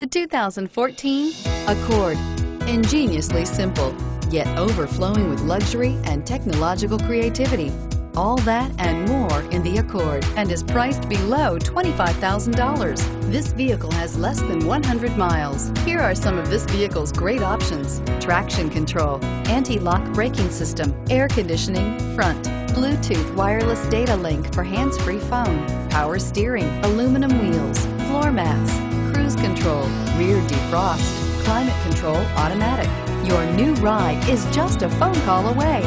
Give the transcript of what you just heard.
The 2014 Accord. Ingeniously simple, yet overflowing with luxury and technological creativity. All that and more in the Accord and is priced below $25,000. This vehicle has less than 100 miles. Here are some of this vehicle's great options. Traction control, anti-lock braking system, air conditioning, front, Bluetooth wireless data link for hands-free phone, power steering, aluminum wheels, defrost, climate control automatic. Your new ride is just a phone call away.